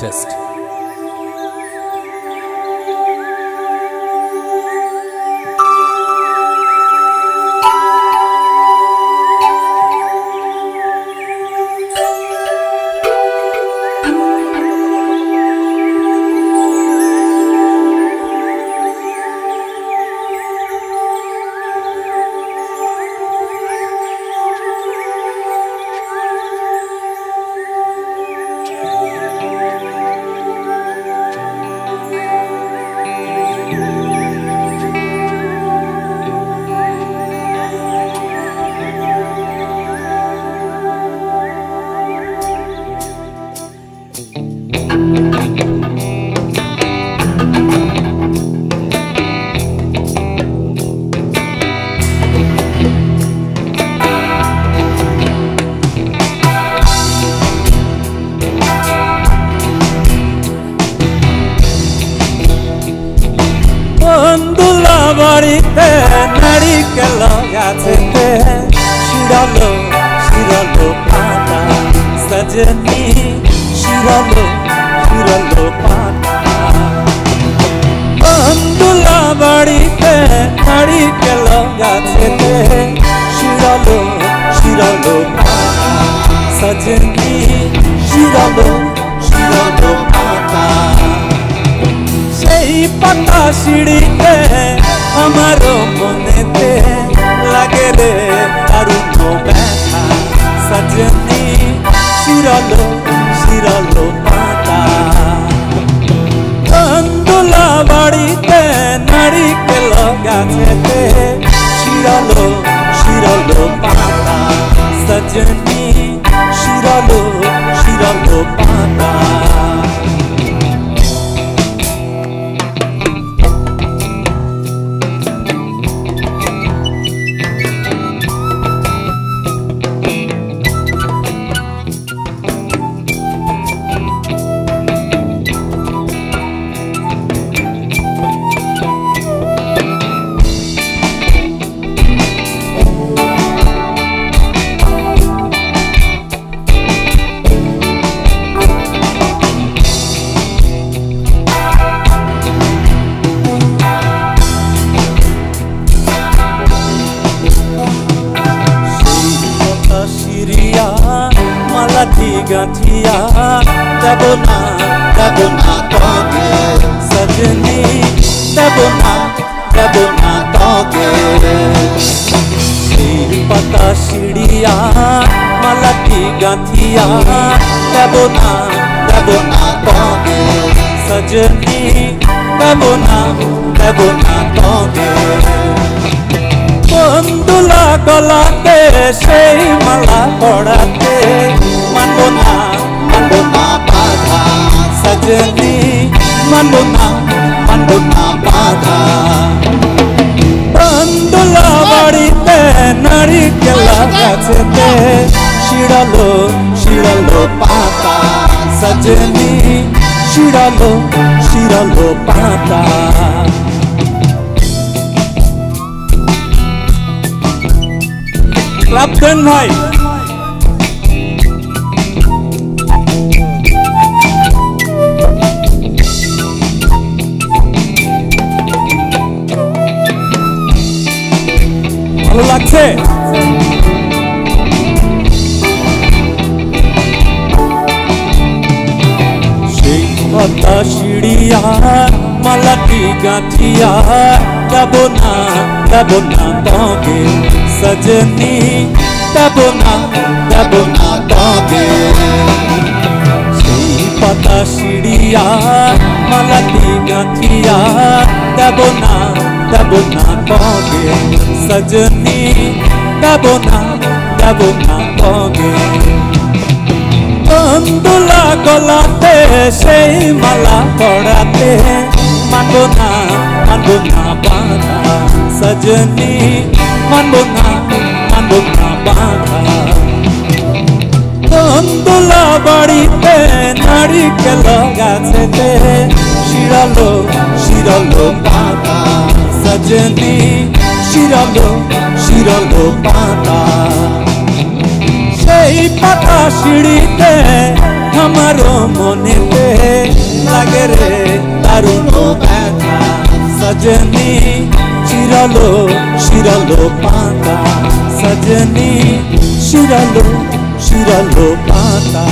test. বাড়িতে নারিকেল গাছেতে শিরালো শিরালো পাতা সজনি শিরালো শিরালো পাতা। বন্ধুলা বাড়িতে নারিকেল গাছেতে গাছেতে শিরালো শিরালো পাতা সজনি দেব না দেব না তকে সজনি দেব না দেব না তকে পাতা সিঁড়িয়া মালাটি গাঁথিয়া দেব না দেব না তকে সজনি দেব না দেব না তকে বন্ধুলা গলাতে সেই মালা পড়াতে সজনি মানব না মানব না বাধা। বন্ধুলা বাড়িতে, নারিকেল গাছেতে শিড়ালো শিড়ালো পাতা। সজনি শিড়ালো শিড়ালো পাতা। ক্লাব লাগছে? মালাটি গাঁথিয়া দেব না দেব না তবে সজনি দেব না দেব না তবে। সেই পাতা সিঁড়িয়া, মালাটি গাঁথিয়া দেব না দেব না তবে সজনি দেব না দেব না তবে বন্ধুলা গলাতে সেই মালা পড়াতে মানব না মানব না বাধা সজনি মানব না মানব না বাধা বন্ধুলা বাড়িতে নারিকেল গাছেতে শিরালো শিরালো পাতা সজনি শিরালো শিরালো পাতা, সেই পাতা সিঁড়িতে আমারও মনেতে লাগে রে দারুণ ব্যথা। সজনী শিরালো শিরালো পাতা, সজনী শিরালো শিরালো পাতা।